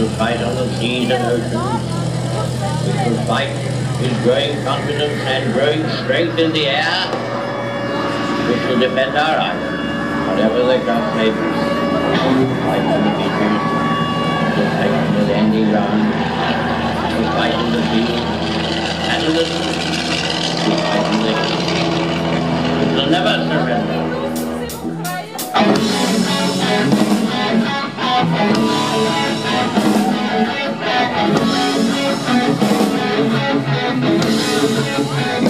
to fight on the seas and oceans. We shall fight with growing confidence and growing strength in the air. We shall defend our island, whatever the cost may be. We fight on the beaches, we shall fight on the landing grounds, we shall fight in the fields, and in the Thank you.